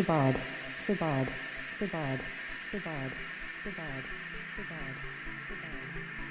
Sabad, Sabad, Sabad, Sabad, Sabad, Sabad, Sabad.